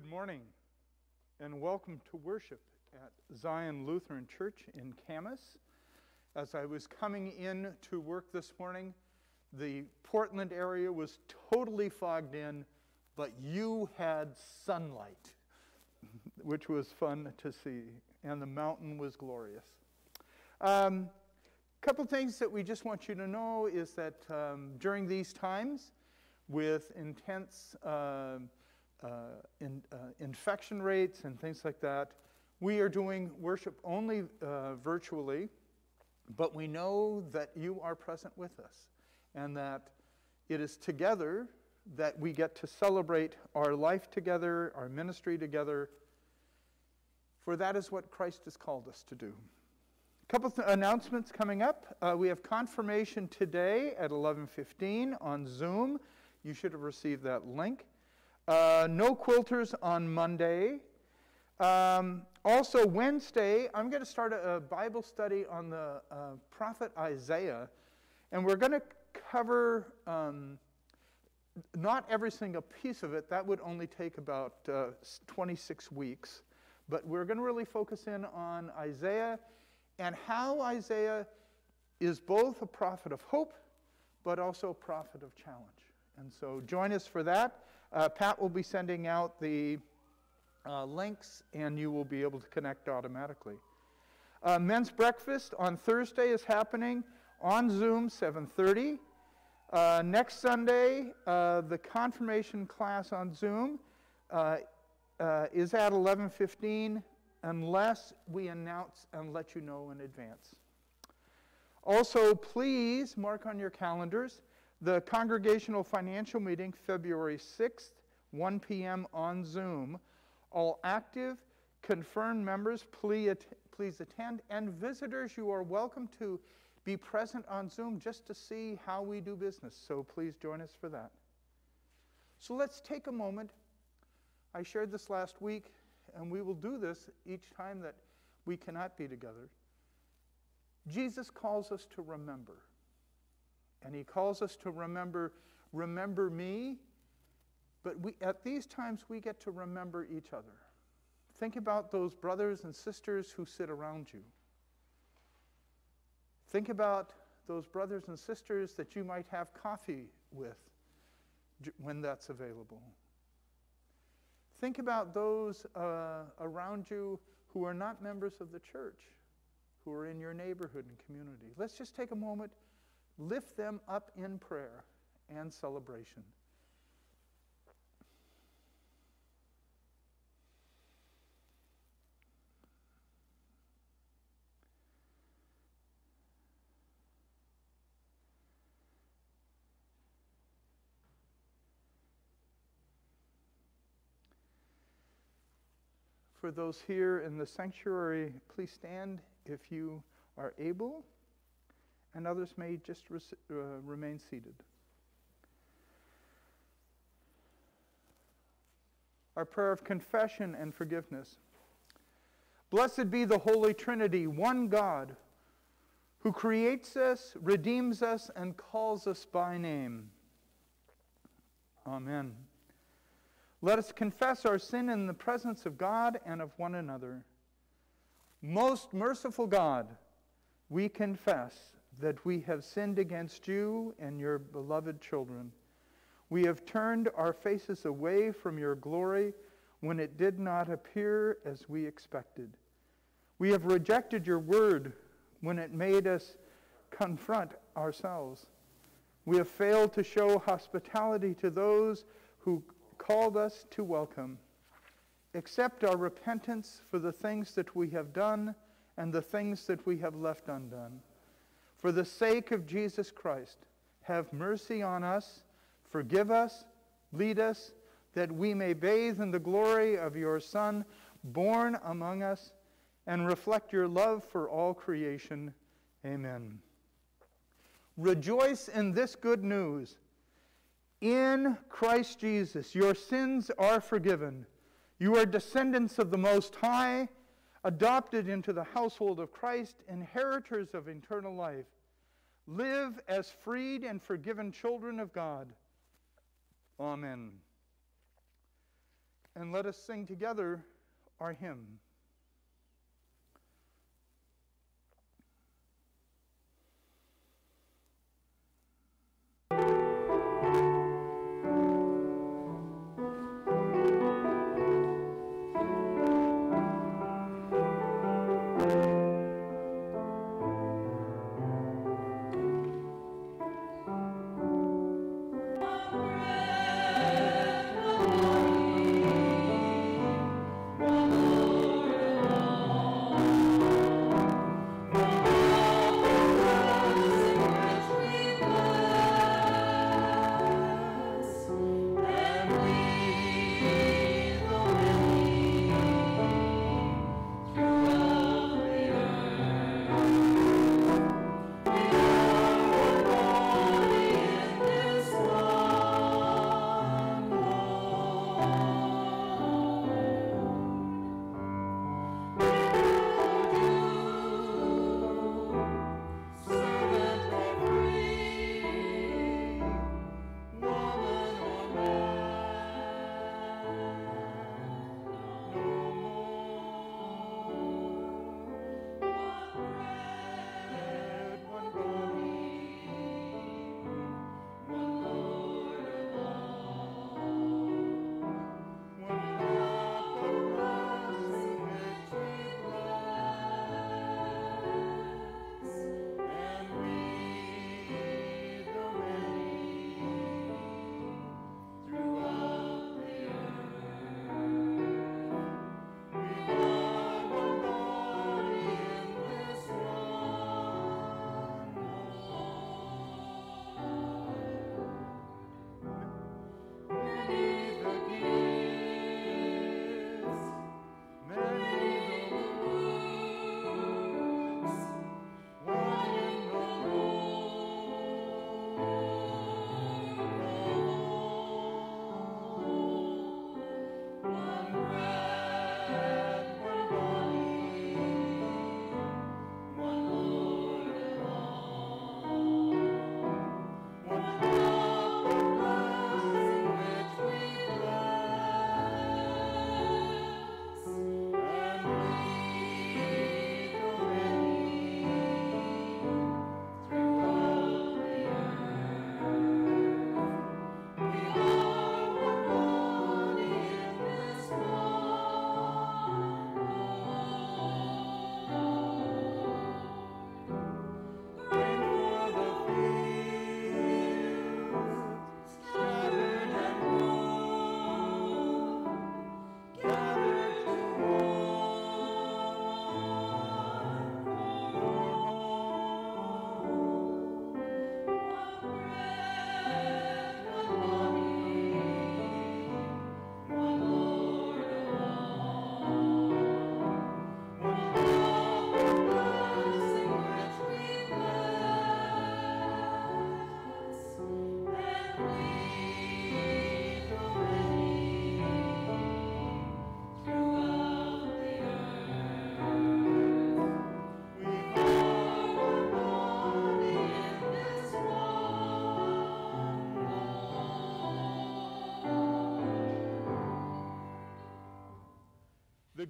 Good morning and welcome to worship at Zion Lutheran Church in Camas. As I was coming in to work this morning, the Portland area was totally fogged in, but you had sunlight, which was fun to see, and the mountain was glorious. A um, couple things that we just want you to know is that um, during these times, with intense uh, uh, in, uh, infection rates and things like that, we are doing worship only uh, virtually, but we know that you are present with us and that it is together that we get to celebrate our life together, our ministry together, for that is what Christ has called us to do. A couple th- announcements coming up. Uh, we have confirmation today at 11:15 on Zoom. You should have received that link. Uh, no quilters on Monday. Um, also, Wednesday, I'm going to start a, a, Bible study on the uh, prophet Isaiah, and we're going to cover um, not every single piece of it. That would only take about uh, 26 weeks. But we're going to really focus in on Isaiah and how Isaiah is both a prophet of hope, but also a prophet of challenge. And so join us for that. Uh, Pat will be sending out the uh, links, and you will be able to connect automatically. Uh, men's breakfast on Thursday is happening on Zoom, 7:30. Uh, next Sunday, uh, the confirmation class on Zoom uh, is at 11:15, unless we announce and let you know in advance. Also, please mark on your calendars the Congregational Financial Meeting, February 6th, 1 p.m. on Zoom. All active, confirmed members, please, please attend. And visitors, you are welcome to be present on Zoom just to see how we do business. So please join us for that. So let's take a moment. I shared this last week, and we will do this each time that we cannot be together. Jesus calls us to remember. And he calls us to remember, remember me. But we, at these times, we get to remember each other. Think about those brothers and sisters who sit around you. Think about those brothers and sisters that you might have coffee with when that's available. Think about those uh, around you who are not members of the church, who are in your neighborhood and community. Let's just take a moment lift them up in prayer and celebration. For those here in the sanctuary, please stand if you are able and others may just uh, remain seated. Our prayer of confession and forgiveness. Blessed be the Holy Trinity, one God, who creates us, redeems us, and calls us by name. Amen. Let us confess our sin in the presence of God and of one another. Most merciful God, we confess that we have sinned against you and your beloved children. We have turned our faces away from your glory when it did not appear as we expected. We have rejected your word when it made us confront ourselves. We have failed to show hospitality to those who called us to welcome. Accept our repentance for the things that we have done and the things that we have left undone. For the sake of Jesus Christ, have mercy on us, forgive us, lead us, that we may bathe in the glory of your Son, born among us, and reflect your love for all creation. Amen. Rejoice in this good news. In Christ Jesus, your sins are forgiven. You are descendants of the Most High adopted into the household of Christ, inheritors of eternal life. Live as freed and forgiven children of God. Amen. and let us sing together our hymn.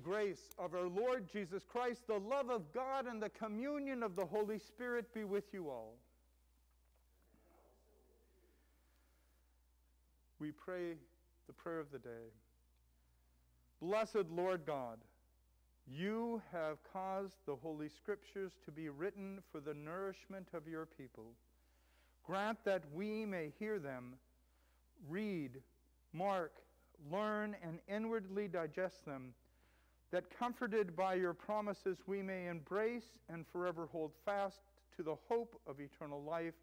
Grace of our Lord Jesus Christ, the love of God, and the communion of the Holy Spirit be with you all. We pray the prayer of the day. Blessed Lord God, you have caused the Holy Scriptures to be written for the nourishment of your people. Grant that we may hear them, read, mark, learn, and inwardly digest them that comforted by your promises we may embrace and forever hold fast to the hope of eternal life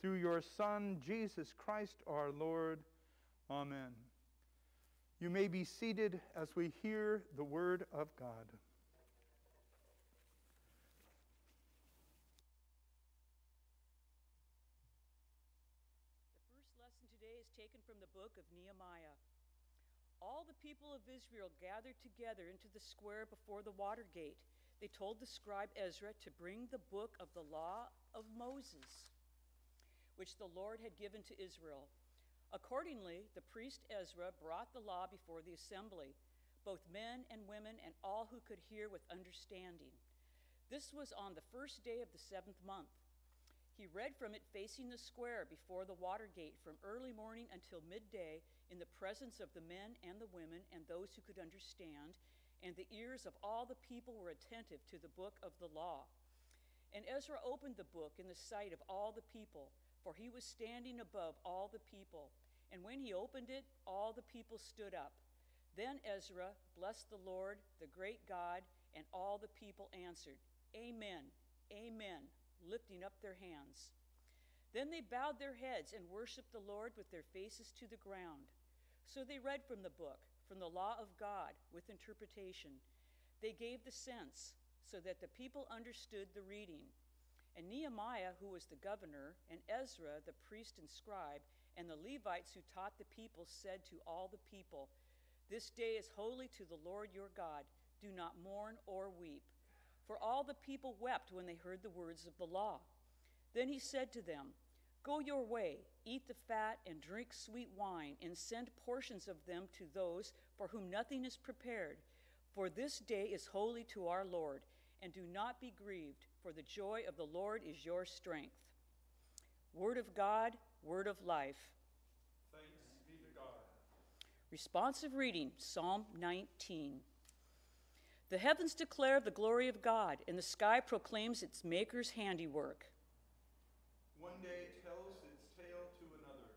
through your Son, Jesus Christ our Lord. Amen. You may be seated as we hear the word of God. The first lesson today is taken from the book of Nehemiah all the people of Israel gathered together into the square before the water gate. They told the scribe Ezra to bring the book of the law of Moses, which the Lord had given to Israel. Accordingly, the priest Ezra brought the law before the assembly, both men and women and all who could hear with understanding. This was on the first day of the seventh month. He read from it facing the square before the water gate from early morning until midday in the presence of the men and the women and those who could understand, and the ears of all the people were attentive to the book of the law. And Ezra opened the book in the sight of all the people, for he was standing above all the people. And when he opened it, all the people stood up. Then Ezra blessed the Lord, the great God, and all the people answered, Amen, Amen, lifting up their hands. Then they bowed their heads and worshiped the Lord with their faces to the ground. So they read from the book, from the law of God, with interpretation. They gave the sense so that the people understood the reading. And Nehemiah, who was the governor, and Ezra, the priest and scribe, and the Levites who taught the people, said to all the people, This day is holy to the Lord your God. Do not mourn or weep. For all the people wept when they heard the words of the law. Then he said to them, Go your way, eat the fat, and drink sweet wine, and send portions of them to those for whom nothing is prepared. For this day is holy to our Lord and do not be grieved, for the joy of the Lord is your strength. Word of God, word of life. Thanks be to God. Responsive reading Psalm 19. The heavens declare the glory of God, and the sky proclaims its Maker's handiwork. One day tells its tale to another,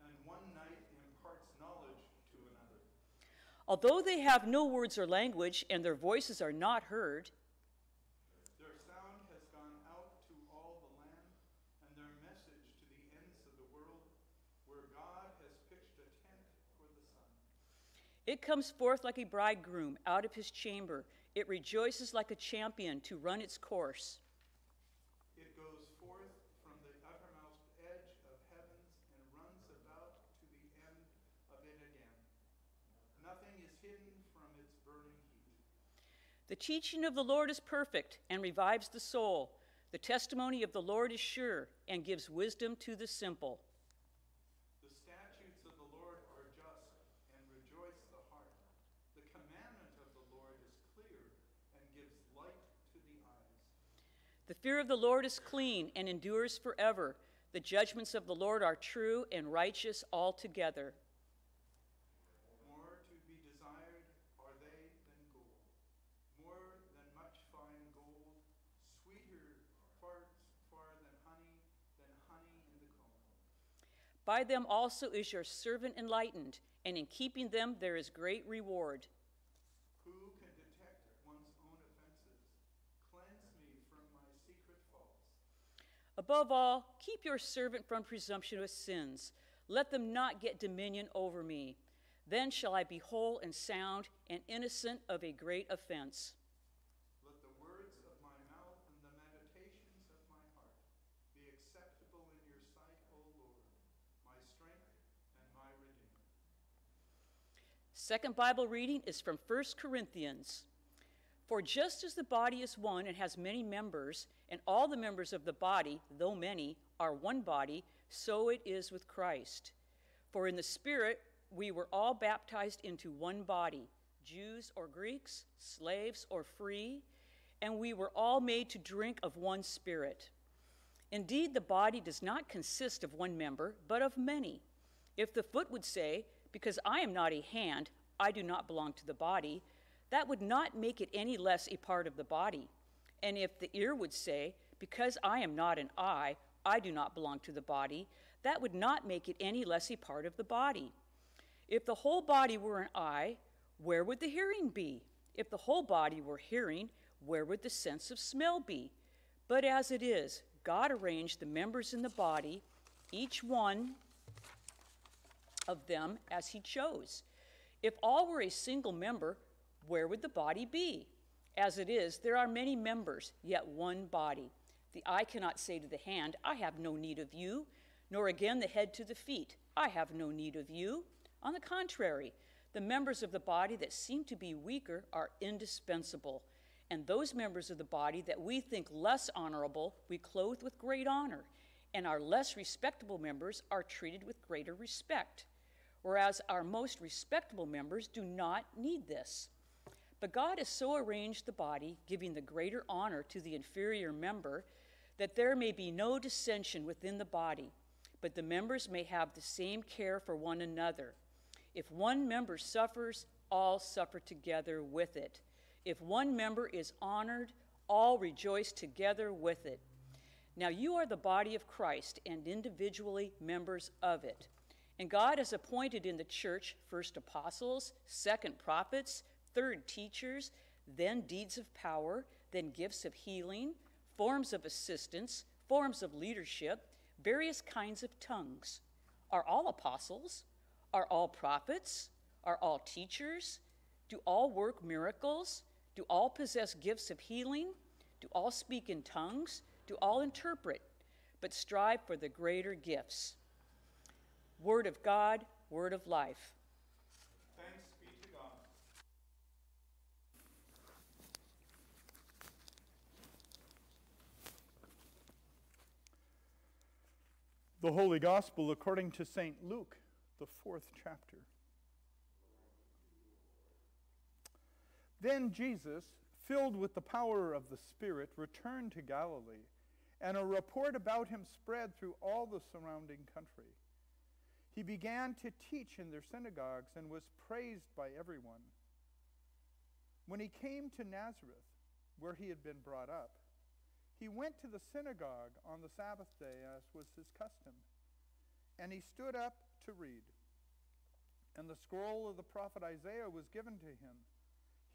and one night imparts knowledge to another. Although they have no words or language, and their voices are not heard, It comes forth like a bridegroom out of his chamber. It rejoices like a champion to run its course. It goes forth from the uttermost edge of heavens and runs about to the end of it again. Nothing is hidden from its burning heat. The teaching of the Lord is perfect and revives the soul. The testimony of the Lord is sure and gives wisdom to the simple. The fear of the Lord is clean and endures forever. The judgments of the Lord are true and righteous altogether. More to be desired are they than gold, more than much fine gold, sweeter far, far than honey, than honey in the comb. By them also is your servant enlightened, and in keeping them there is great reward. Above all, keep your servant from presumptuous sins. Let them not get dominion over me. Then shall I be whole and sound and innocent of a great offense. Let the words of my mouth and the meditations of my heart be acceptable in your sight, O Lord, my strength and my redeemer. Second Bible reading is from 1 Corinthians. For just as the body is one and has many members, and all the members of the body, though many, are one body, so it is with Christ. For in the Spirit we were all baptized into one body, Jews or Greeks, slaves or free, and we were all made to drink of one Spirit. Indeed, the body does not consist of one member, but of many. If the foot would say, Because I am not a hand, I do not belong to the body, that would not make it any less a part of the body. And if the ear would say, Because I am not an eye, I do not belong to the body, that would not make it any less a part of the body. If the whole body were an eye, where would the hearing be? If the whole body were hearing, where would the sense of smell be? But as it is, God arranged the members in the body, each one of them as he chose. If all were a single member, where would the body be? As it is, there are many members, yet one body. The eye cannot say to the hand, I have no need of you, nor again the head to the feet, I have no need of you. On the contrary, the members of the body that seem to be weaker are indispensable, and those members of the body that we think less honorable we clothe with great honor, and our less respectable members are treated with greater respect, whereas our most respectable members do not need this. But God has so arranged the body, giving the greater honor to the inferior member, that there may be no dissension within the body, but the members may have the same care for one another. If one member suffers, all suffer together with it. If one member is honored, all rejoice together with it. Now you are the body of Christ and individually members of it. And God has appointed in the church first apostles, second prophets, third teachers, then deeds of power, then gifts of healing, forms of assistance, forms of leadership, various kinds of tongues. Are all apostles? Are all prophets? Are all teachers? Do all work miracles? Do all possess gifts of healing? Do all speak in tongues? Do all interpret? But strive for the greater gifts. Word of God, word of life. Thanks be to God. The Holy Gospel according to St. Luke, the fourth chapter. Then Jesus, filled with the power of the Spirit, returned to Galilee, and a report about him spread through all the surrounding country. He began to teach in their synagogues and was praised by everyone. When he came to Nazareth, where he had been brought up, he went to the synagogue on the Sabbath day, as was his custom, and he stood up to read. And the scroll of the prophet Isaiah was given to him.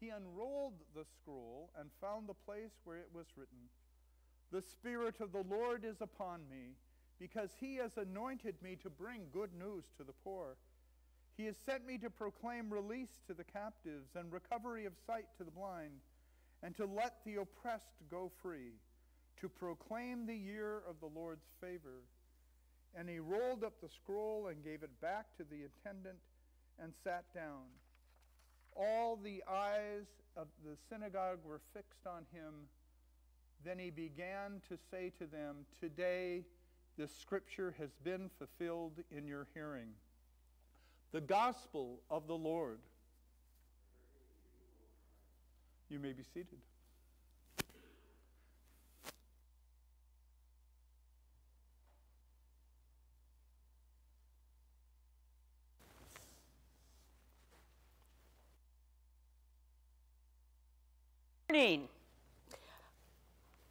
He unrolled the scroll and found the place where it was written The Spirit of the Lord is upon me because he has anointed me to bring good news to the poor. He has sent me to proclaim release to the captives and recovery of sight to the blind, and to let the oppressed go free, to proclaim the year of the Lord's favor. And he rolled up the scroll and gave it back to the attendant and sat down. All the eyes of the synagogue were fixed on him. Then he began to say to them, Today, this scripture has been fulfilled in your hearing. The gospel of the Lord. You may be seated. Morning.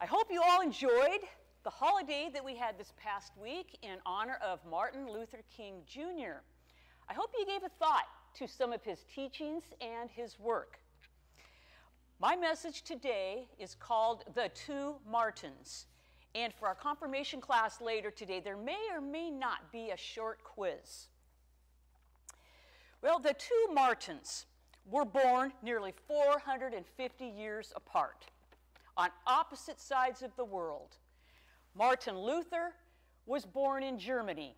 I hope you all enjoyed the holiday that we had this past week in honor of Martin Luther King Jr. I hope you gave a thought to some of his teachings and his work. My message today is called The Two Martins. And for our confirmation class later today, there may or may not be a short quiz. Well, the two Martins were born nearly 450 years apart on opposite sides of the world. Martin Luther was born in Germany.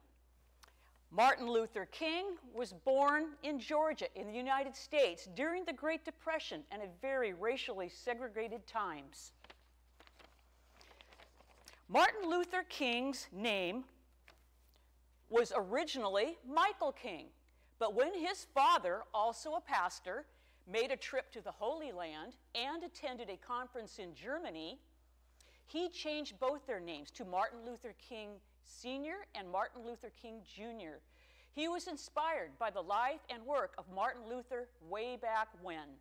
Martin Luther King was born in Georgia, in the United States, during the Great Depression and at very racially segregated times. Martin Luther King's name was originally Michael King, but when his father, also a pastor, made a trip to the Holy Land and attended a conference in Germany, he changed both their names to Martin Luther King Sr. and Martin Luther King Jr. He was inspired by the life and work of Martin Luther way back when.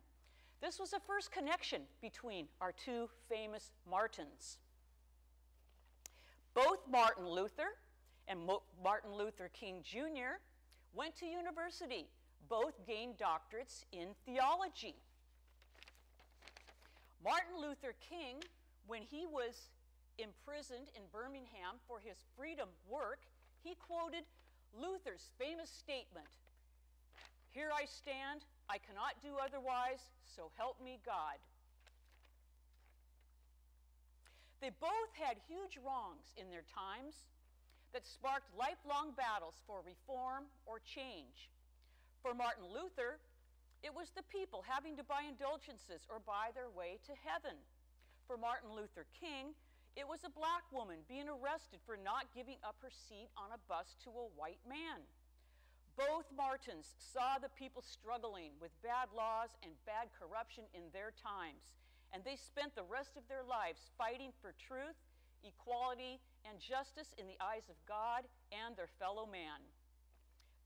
This was the first connection between our two famous Martins. Both Martin Luther and Mo Martin Luther King Jr. went to university. Both gained doctorates in theology. Martin Luther King, when he was imprisoned in Birmingham for his freedom work, he quoted Luther's famous statement Here I stand, I cannot do otherwise, so help me God. They both had huge wrongs in their times that sparked lifelong battles for reform or change. For Martin Luther, it was the people having to buy indulgences or buy their way to heaven. For Martin Luther King, It was a black woman being arrested for not giving up her seat on a bus to a white man. Both Martins saw the people struggling with bad laws and bad corruption in their times, and they spent the rest of their lives fighting for truth, equality, and justice in the eyes of God and their fellow man.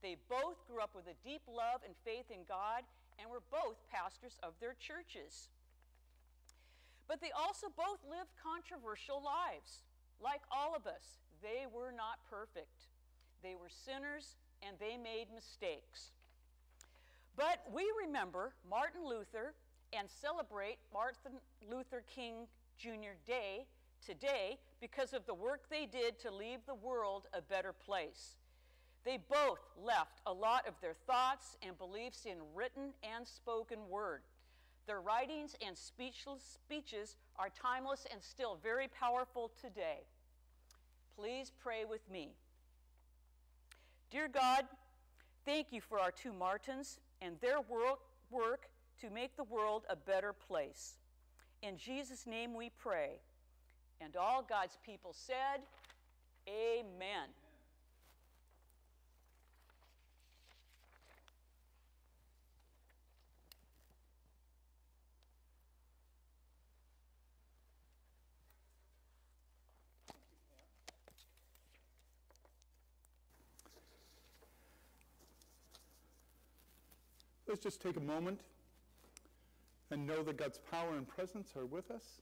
They both grew up with a deep love and faith in God and were both pastors of their churches. But they also both lived controversial lives. Like all of us, they were not perfect. They were sinners and they made mistakes. But we remember Martin Luther and celebrate Martin Luther King Jr. Day today because of the work they did to leave the world a better place. They both left a lot of their thoughts and beliefs in written and spoken word. Their writings and speechless speeches are timeless and still very powerful today. Please pray with me. Dear God, thank you for our two Martins and their work to make the world a better place. In Jesus' name we pray. And all God's people said, Amen. Let's just take a moment and know that God's power and presence are with us,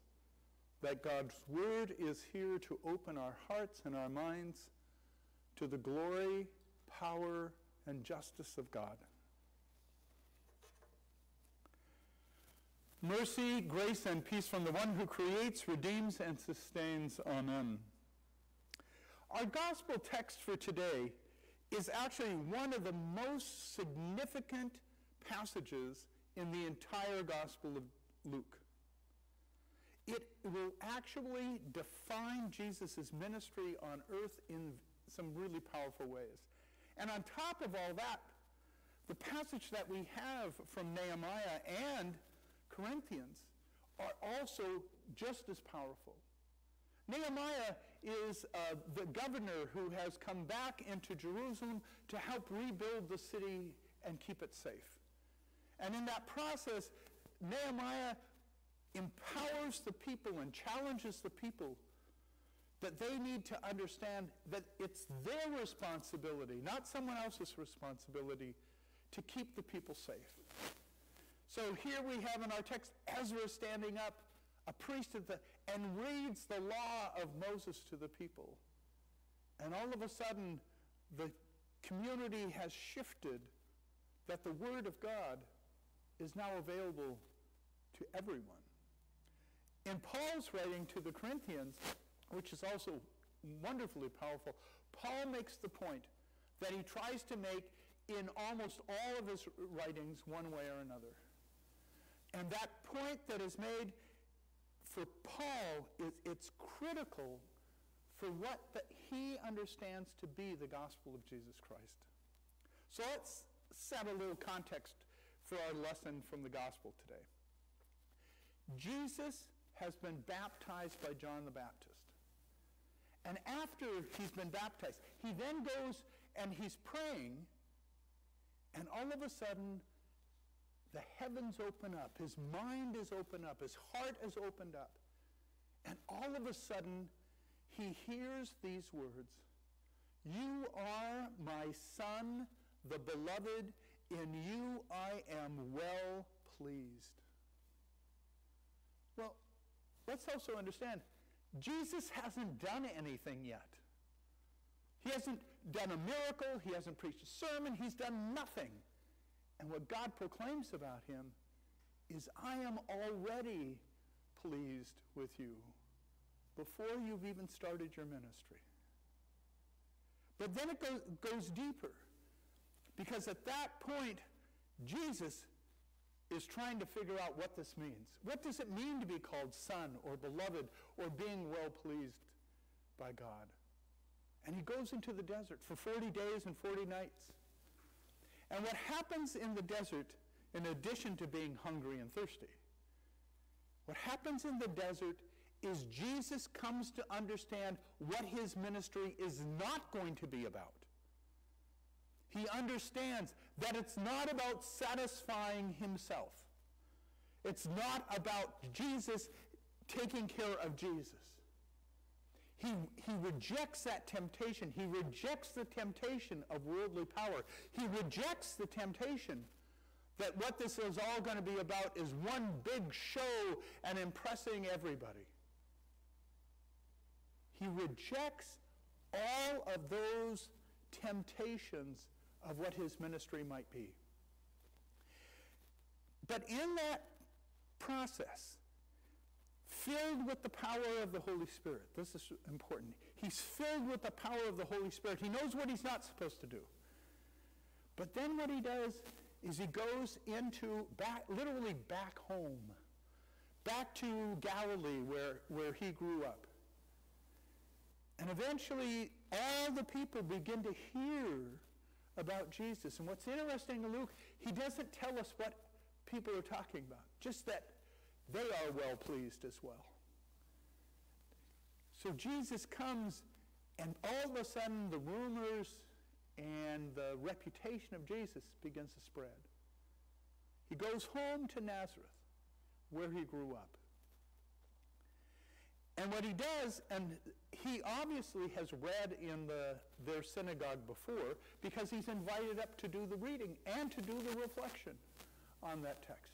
that God's word is here to open our hearts and our minds to the glory, power, and justice of God. Mercy, grace, and peace from the one who creates, redeems, and sustains. Amen. Our gospel text for today is actually one of the most significant passages in the entire Gospel of Luke. It will actually define Jesus' ministry on earth in some really powerful ways. And on top of all that, the passage that we have from Nehemiah and Corinthians are also just as powerful. Nehemiah is uh, the governor who has come back into Jerusalem to help rebuild the city and keep it safe. And in that process, Nehemiah empowers the people and challenges the people that they need to understand that it's their responsibility, not someone else's responsibility, to keep the people safe. So here we have in our text Ezra standing up, a priest of the, and reads the law of Moses to the people. And all of a sudden, the community has shifted that the Word of God is now available to everyone. In Paul's writing to the Corinthians, which is also wonderfully powerful, Paul makes the point that he tries to make in almost all of his writings one way or another. And that point that is made for Paul is it's critical for what that he understands to be the gospel of Jesus Christ. So let's set a little context for our lesson from the gospel today. Jesus has been baptized by John the Baptist. And after he's been baptized, he then goes and he's praying, and all of a sudden, the heavens open up. His mind is open up. His heart is opened up. And all of a sudden, he hears these words You are my son, the beloved, in you I am well pleased. Let's also understand Jesus hasn't done anything yet. He hasn't done a miracle, he hasn't preached a sermon, he's done nothing. And what God proclaims about him is, I am already pleased with you before you've even started your ministry. But then it goes, goes deeper. Because at that point, Jesus is trying to figure out what this means. What does it mean to be called son or beloved or being well pleased by God? And he goes into the desert for 40 days and 40 nights. And what happens in the desert, in addition to being hungry and thirsty, what happens in the desert is Jesus comes to understand what his ministry is not going to be about. He understands that it's not about satisfying himself. It's not about Jesus taking care of Jesus. He, he rejects that temptation. He rejects the temptation of worldly power. He rejects the temptation that what this is all going to be about is one big show and impressing everybody. He rejects all of those temptations of what his ministry might be. But in that process, filled with the power of the Holy Spirit, this is important. He's filled with the power of the Holy Spirit. He knows what he's not supposed to do. But then what he does is he goes into back, literally back home, back to Galilee where, where he grew up. And eventually, all the people begin to hear about Jesus. And what's interesting in Luke, he doesn't tell us what people are talking about, just that they are well pleased as well. So Jesus comes, and all of a sudden, the rumors and the reputation of Jesus begins to spread. He goes home to Nazareth, where he grew up. And what he does, and he obviously has read in the, their synagogue before because he's invited up to do the reading and to do the reflection on that text.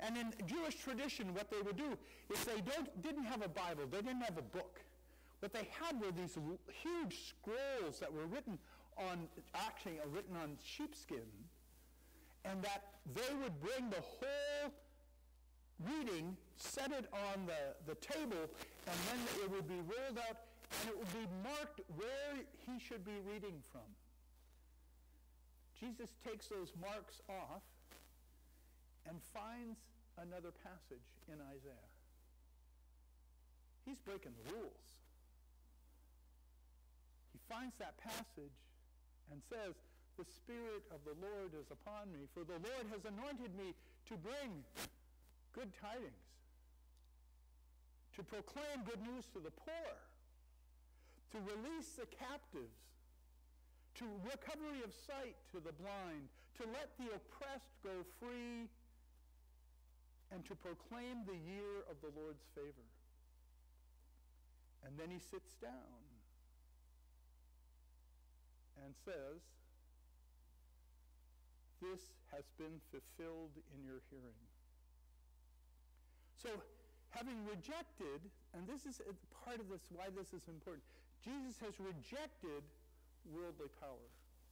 And in Jewish tradition, what they would do is they don't, didn't have a Bible, they didn't have a book. What they had were these huge scrolls that were written on, actually uh, written on sheepskin, and that they would bring the whole reading, set it on the, the table, and then it would be rolled out, and it would be marked where he should be reading from. Jesus takes those marks off and finds another passage in Isaiah. He's breaking the rules. He finds that passage and says, The Spirit of the Lord is upon me, for the Lord has anointed me to bring good tidings, to proclaim good news to the poor, to release the captives, to recovery of sight to the blind, to let the oppressed go free, and to proclaim the year of the Lord's favor. And then he sits down and says, This has been fulfilled in your hearing. So, having rejected, and this is uh, part of this, why this is important, Jesus has rejected worldly power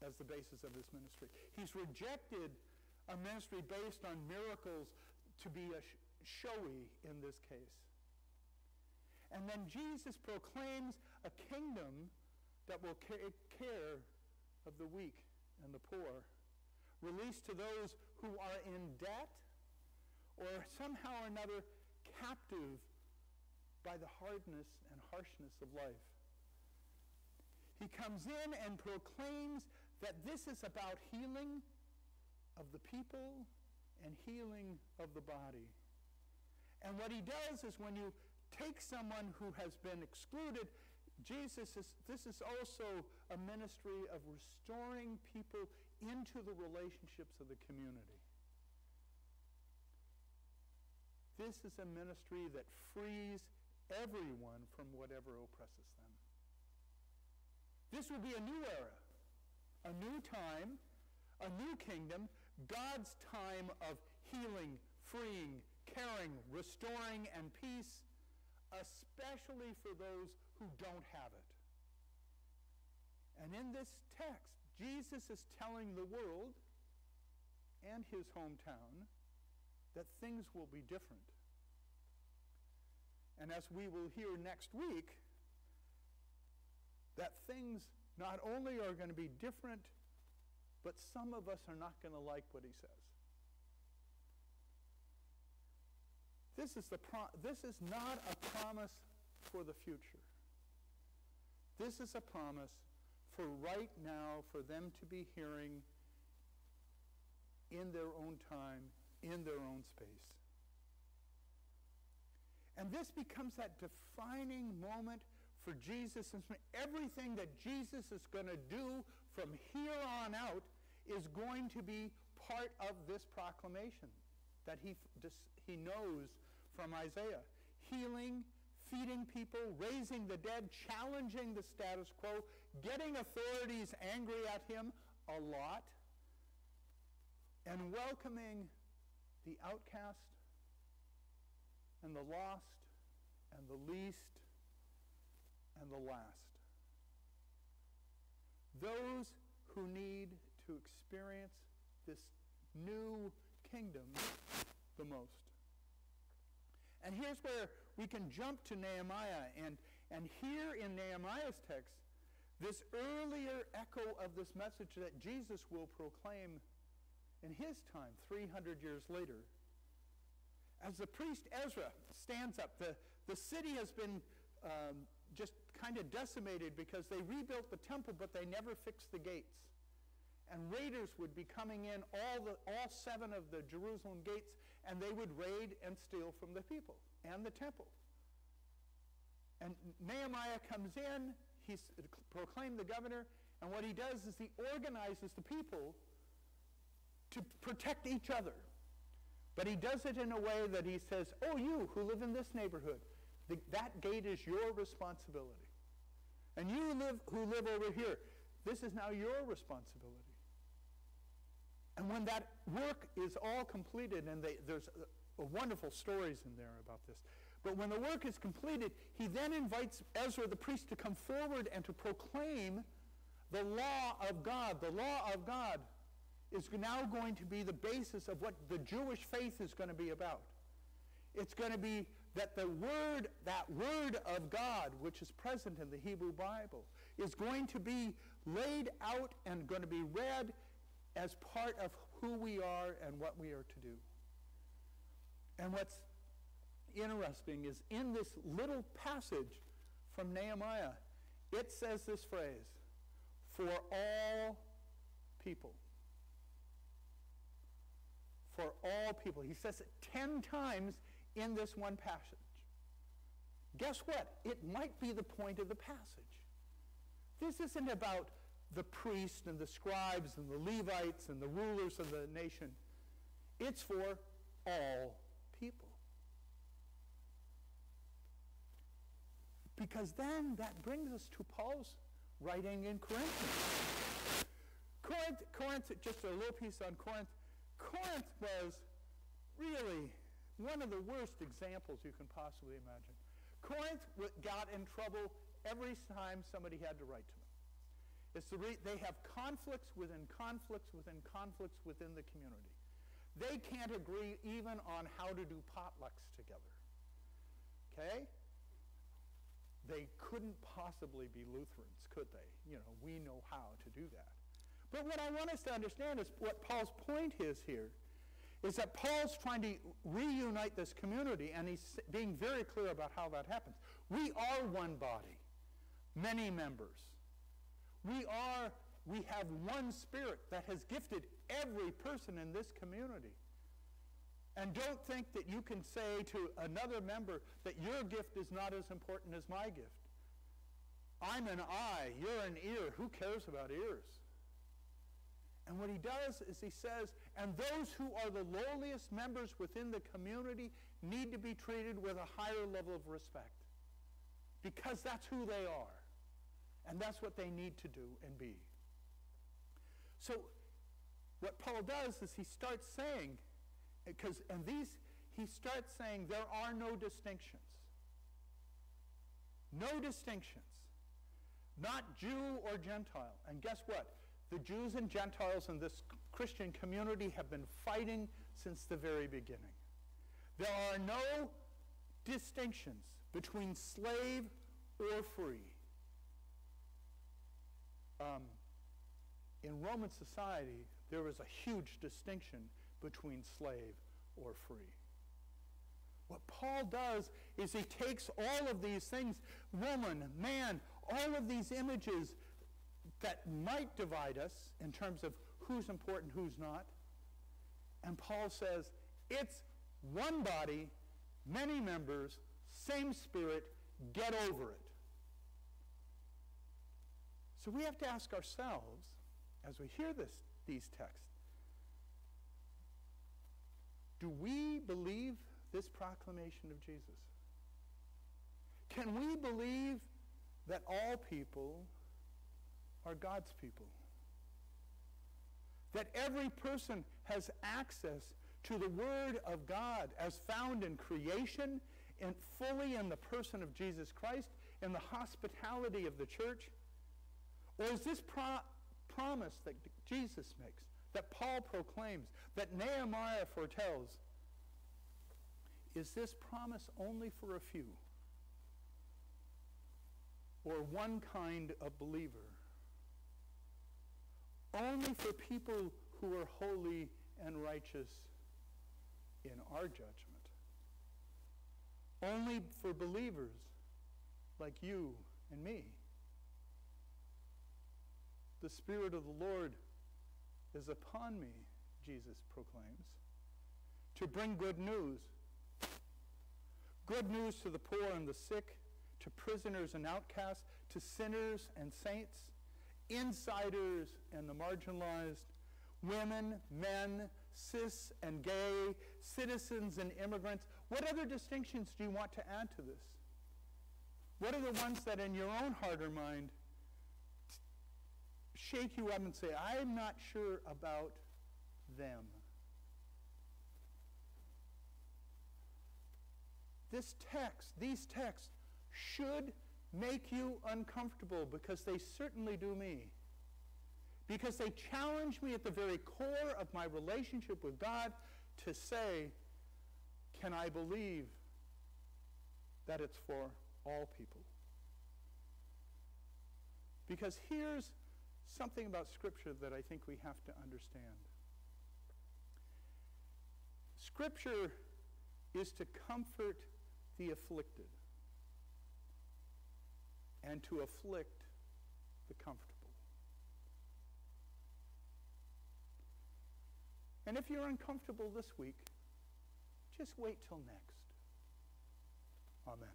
as the basis of his ministry. He's rejected a ministry based on miracles to be a sh- showy in this case. And then Jesus proclaims a kingdom that will ca- care of the weak and the poor, release to those who are in debt or somehow or another captive by the hardness and harshness of life. He comes in and proclaims that this is about healing of the people and healing of the body. And what he does is when you take someone who has been excluded, Jesus is, this is also a ministry of restoring people into the relationships of the community. This is a ministry that frees everyone from whatever oppresses them. This will be a new era, a new time, a new kingdom, God's time of healing, freeing, caring, restoring, and peace, especially for those who don't have it. And in this text, Jesus is telling the world and his hometown that things will be different. And as we will hear next week, that things not only are going to be different, but some of us are not going to like what he says. This is, the pro- this is not a promise for the future. This is a promise for right now, for them to be hearing in their own time, in their own space. And this becomes that defining moment for Jesus. And Everything that Jesus is going to do from here on out is going to be part of this proclamation that he, he knows from Isaiah. Healing, feeding people, raising the dead, challenging the status quo, getting authorities angry at him a lot, and welcoming the outcast and the lost and the least and the last. Those who need to experience this new kingdom the most. And here's where we can jump to Nehemiah. And, and here in Nehemiah's text, this earlier echo of this message that Jesus will proclaim in his time, 300 years later. As the priest Ezra stands up, the, the city has been um, just kind of decimated because they rebuilt the temple, but they never fixed the gates. And raiders would be coming in, all, the, all seven of the Jerusalem gates, and they would raid and steal from the people and the temple. And Nehemiah comes in, he's proclaimed the governor, and what he does is he organizes the people to protect each other. But he does it in a way that he says, oh, you who live in this neighborhood, the, that gate is your responsibility. And you live, who live over here, this is now your responsibility. And when that work is all completed, and they, there's a, a wonderful stories in there about this, but when the work is completed, he then invites Ezra the priest to come forward and to proclaim the law of God. The law of God is now going to be the basis of what the Jewish faith is going to be about. It's going to be that the word, that word of God, which is present in the Hebrew Bible, is going to be laid out and going to be read as part of who we are and what we are to do. And what's interesting is in this little passage from Nehemiah, it says this phrase, for all people. For all people. He says it 10 times in this one passage. Guess what? It might be the point of the passage. This isn't about the priests and the scribes and the Levites and the rulers of the nation. It's for all people. Because then that brings us to Paul's writing in Corinthians. Corinth, Corinth, just a little piece on Corinth. Corinth was really one of the worst examples you can possibly imagine. Corinth got in trouble every time somebody had to write to them. It's the re- they have conflicts within conflicts within conflicts within the community. They can't agree even on how to do potlucks together. Okay? They couldn't possibly be Lutherans, could they? You know, we know how to do that. But what I want us to understand is what Paul's point is here is that Paul's trying to reunite this community and he's being very clear about how that happens. We are one body, many members. We are, we have one spirit that has gifted every person in this community. And don't think that you can say to another member that your gift is not as important as my gift. I'm an eye, you're an ear. Who cares about ears? What he does is he says, and those who are the lowliest members within the community need to be treated with a higher level of respect because that's who they are. And that's what they need to do and be. So what Paul does is he starts saying, because and these he starts saying there are no distinctions. No distinctions. Not Jew or Gentile. And guess what? The Jews and Gentiles in this Christian community have been fighting since the very beginning. There are no distinctions between slave or free. Um, in Roman society, there was a huge distinction between slave or free. What Paul does is he takes all of these things, woman, man, all of these images that might divide us in terms of who's important, who's not. And Paul says, it's one body, many members, same spirit, get over it. So we have to ask ourselves, as we hear this, these texts, do we believe this proclamation of Jesus? Can we believe that all people are God's people? That every person has access to the Word of God as found in creation and fully in the person of Jesus Christ, in the hospitality of the church? Or is this pro- promise that Jesus makes, that Paul proclaims, that Nehemiah foretells, is this promise only for a few? Or one kind of believer? Only for people who are holy and righteous in our judgment. Only for believers like you and me. The Spirit of the Lord is upon me, Jesus proclaims, to bring good news. Good news to the poor and the sick, to prisoners and outcasts, to sinners and saints, insiders and the marginalized, women, men, cis and gay, citizens and immigrants. What other distinctions do you want to add to this? What are the ones that in your own heart or mind shake you up and say, I'm not sure about them. This text, these texts, should make you uncomfortable because they certainly do me. Because they challenge me at the very core of my relationship with God to say, can I believe that it's for all people? Because here's something about Scripture that I think we have to understand. Scripture is to comfort the afflicted and to afflict the comfortable. And if you're uncomfortable this week, just wait till next. Amen.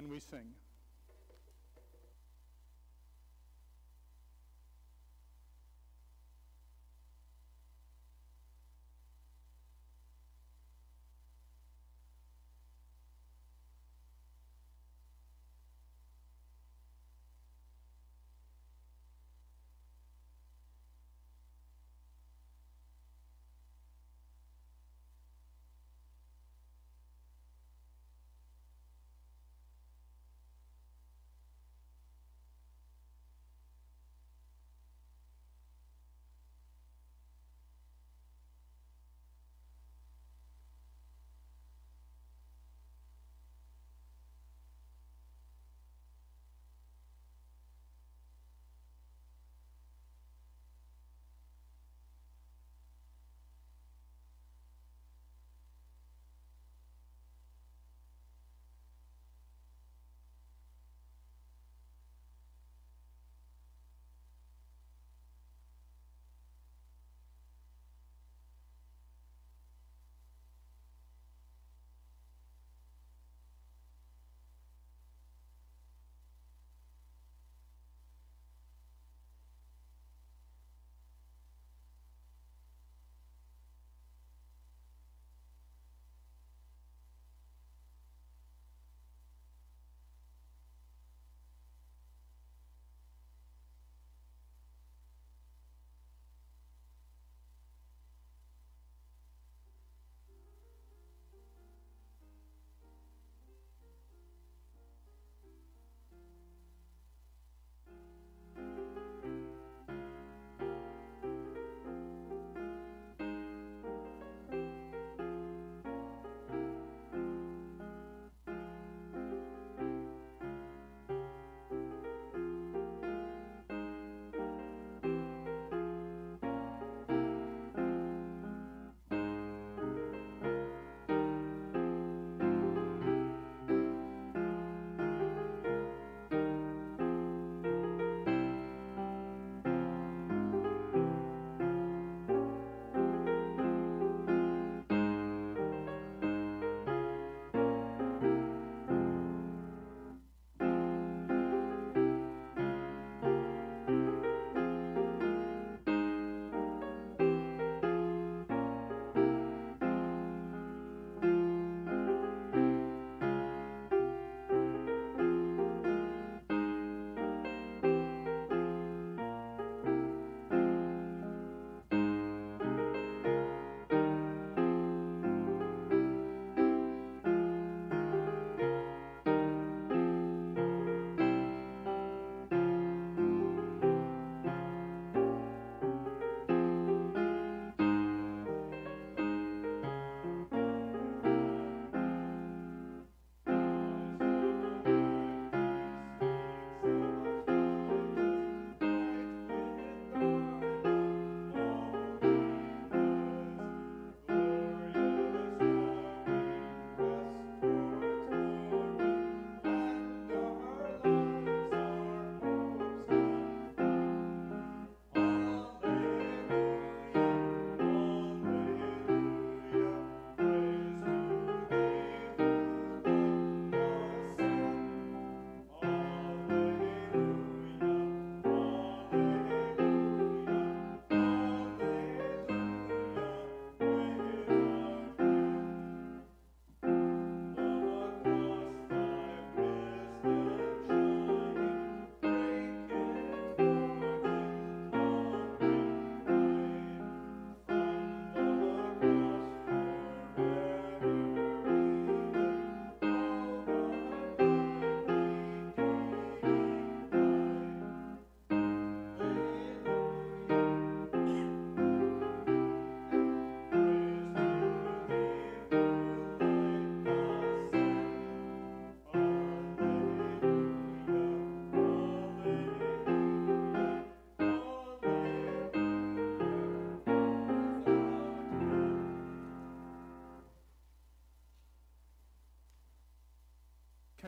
and we sing.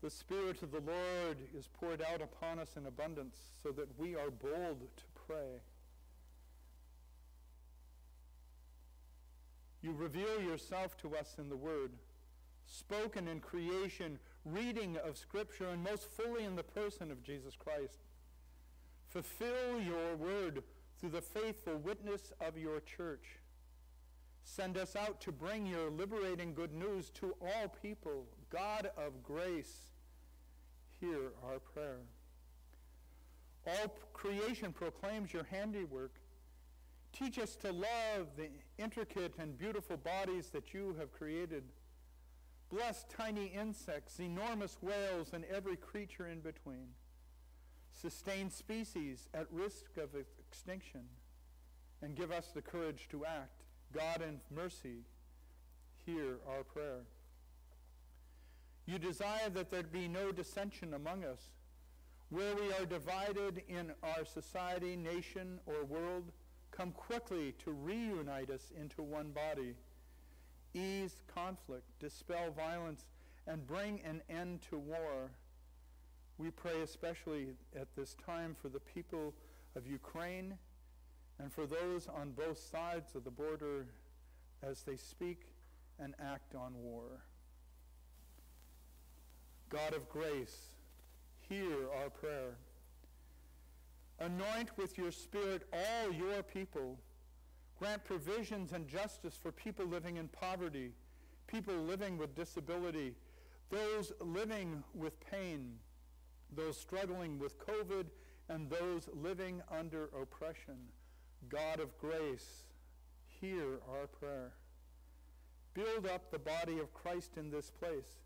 The Spirit of the Lord is poured out upon us in abundance so that we are bold to pray. You reveal yourself to us in the Word, spoken in creation, reading of Scripture, and most fully in the person of Jesus Christ. Fulfill your Word through the faithful witness of your church. Send us out to bring your liberating good news to all people, God of grace hear our prayer. All creation proclaims your handiwork. Teach us to love the intricate and beautiful bodies that you have created. Bless tiny insects, enormous whales, and every creature in between. Sustain species at risk of extinction, and give us the courage to act. God in mercy, hear our prayer. You desire that there be no dissension among us. Where we are divided in our society, nation, or world, come quickly to reunite us into one body. Ease conflict, dispel violence, and bring an end to war. We pray especially at this time for the people of Ukraine and for those on both sides of the border as they speak and act on war. God of grace, hear our prayer. Anoint with your Spirit all your people. Grant provisions and justice for people living in poverty, people living with disability, those living with pain, those struggling with COVID, and those living under oppression. God of grace, hear our prayer. Build up the body of Christ in this place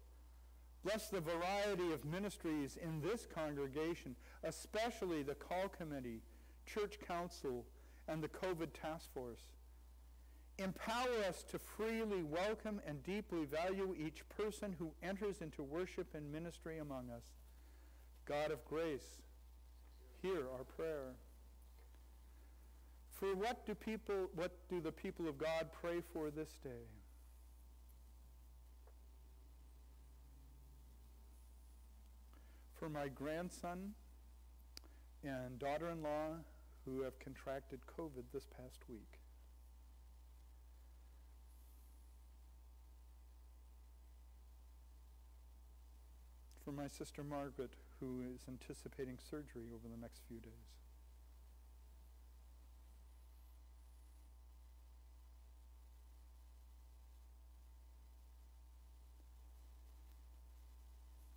Bless the variety of ministries in this congregation, especially the call committee, church council, and the COVID task force. Empower us to freely welcome and deeply value each person who enters into worship and ministry among us. God of grace, hear our prayer. For what do people what do the people of God pray for this day? For my grandson and daughter-in-law who have contracted COVID this past week. For my sister Margaret, who is anticipating surgery over the next few days.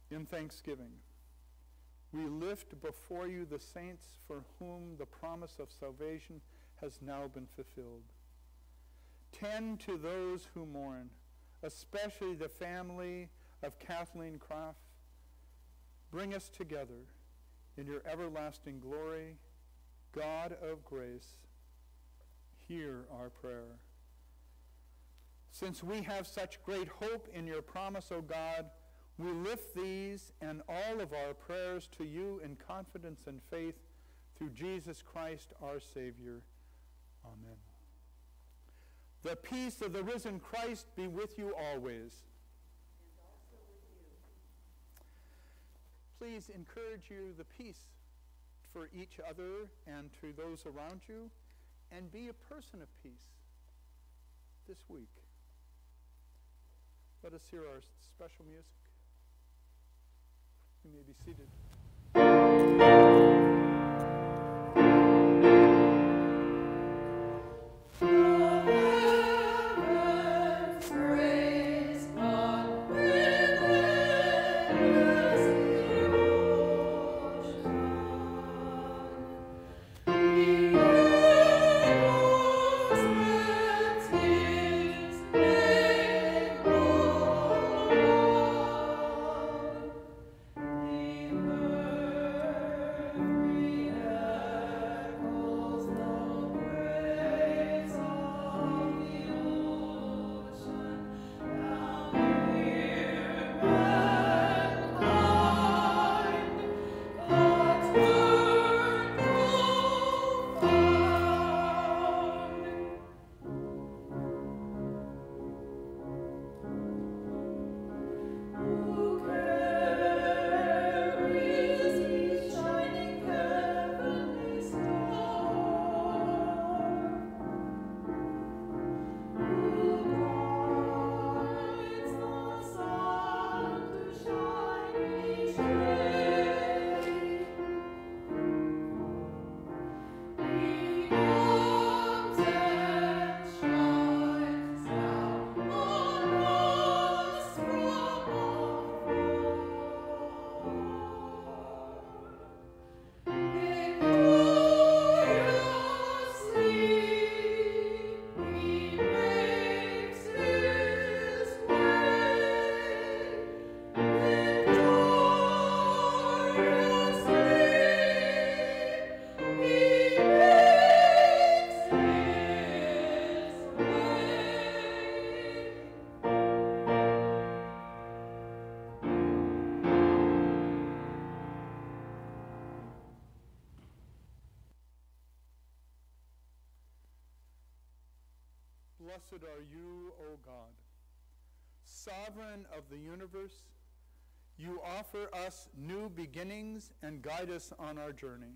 In thanksgiving, we lift before you the saints for whom the promise of salvation has now been fulfilled. Tend to those who mourn, especially the family of Kathleen Croft. Bring us together in your everlasting glory. God of grace, hear our prayer. Since we have such great hope in your promise, O God, we lift these and all of our prayers to you in confidence and faith through Jesus Christ our Savior. Amen. The peace of the risen Christ be with you always. Please encourage you the peace for each other and to those around you, and be a person of peace this week. Let us hear our special music. You may be seated. Blessed are you, O God, sovereign of the universe. You offer us new beginnings and guide us on our journey.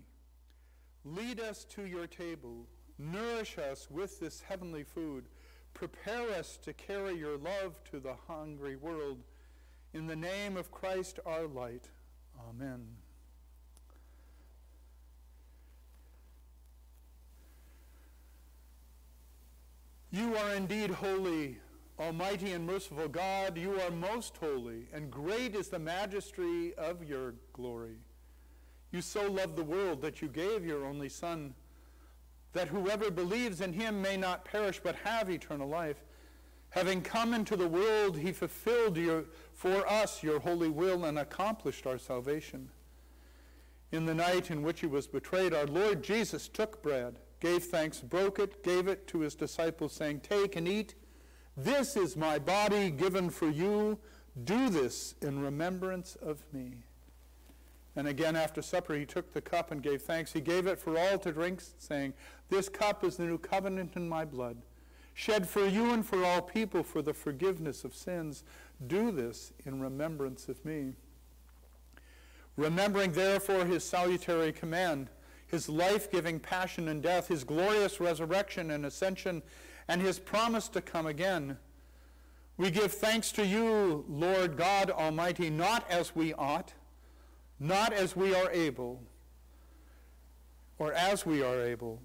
Lead us to your table. Nourish us with this heavenly food. Prepare us to carry your love to the hungry world. In the name of Christ our light. Amen. You are indeed holy, Almighty and merciful God. You are most holy, and great is the majesty of your glory. You so loved the world that you gave your only Son, that whoever believes in him may not perish but have eternal life. Having come into the world, he fulfilled your, for us your holy will and accomplished our salvation. In the night in which he was betrayed, our Lord Jesus took bread gave thanks, broke it, gave it to his disciples, saying, Take and eat. This is my body given for you. Do this in remembrance of me. And again after supper he took the cup and gave thanks. He gave it for all to drink, saying, This cup is the new covenant in my blood, shed for you and for all people for the forgiveness of sins. Do this in remembrance of me. Remembering therefore his salutary command, his life giving passion and death, his glorious resurrection and ascension, and his promise to come again. We give thanks to you, Lord God Almighty, not as we ought, not as we are able, or as we are able.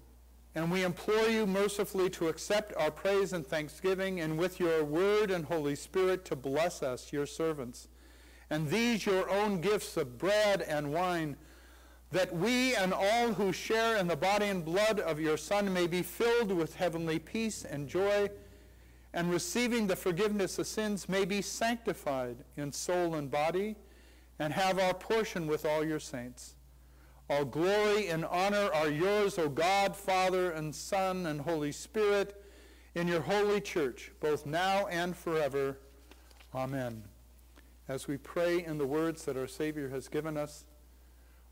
And we implore you mercifully to accept our praise and thanksgiving, and with your word and Holy Spirit to bless us, your servants. And these your own gifts of bread and wine that we and all who share in the body and blood of your Son may be filled with heavenly peace and joy, and receiving the forgiveness of sins may be sanctified in soul and body, and have our portion with all your saints. All glory and honor are yours, O God, Father and Son and Holy Spirit, in your holy church, both now and forever. Amen. As we pray in the words that our Savior has given us,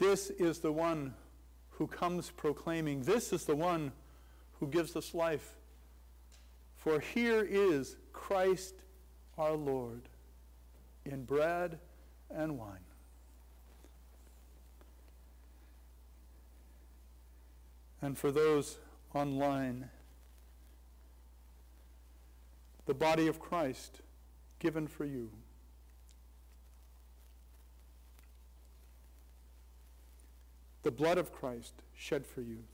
This is the one who comes proclaiming, This is the one who gives us life. For here is Christ our Lord in bread and wine. And for those online, the body of Christ given for you. The blood of Christ shed for you.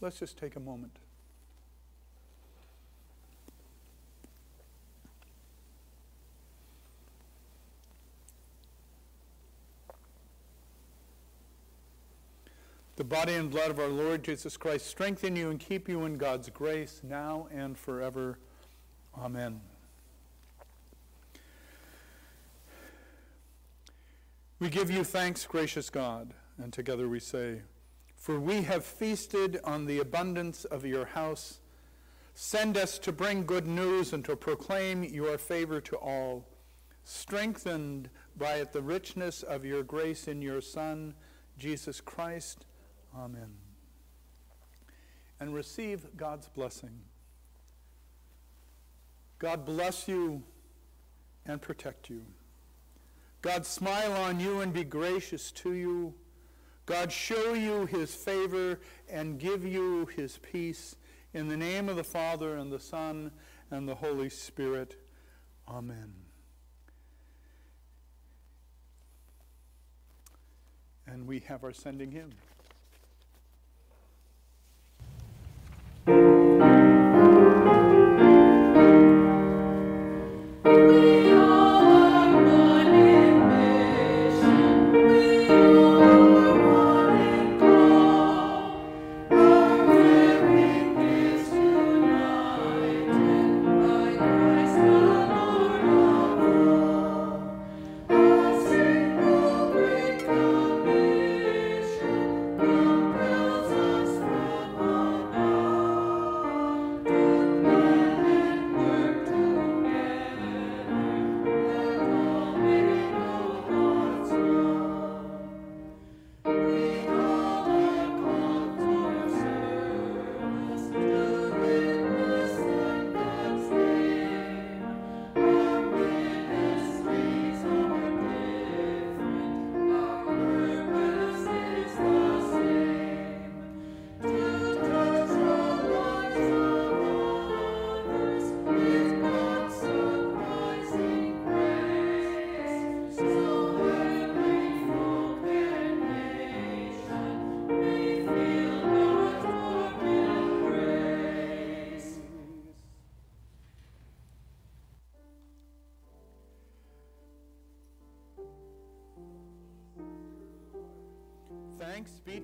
Let's just take a moment. The body and blood of our Lord Jesus Christ strengthen you and keep you in God's grace now and forever. Amen. We give you thanks, gracious God, and together we say, For we have feasted on the abundance of your house. Send us to bring good news and to proclaim your favor to all, strengthened by it the richness of your grace in your Son, Jesus Christ Amen. And receive God's blessing. God bless you and protect you. God smile on you and be gracious to you. God show you his favor and give you his peace. In the name of the Father and the Son and the Holy Spirit. Amen. And we have our sending hymn.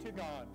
To God.